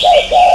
Bye-bye.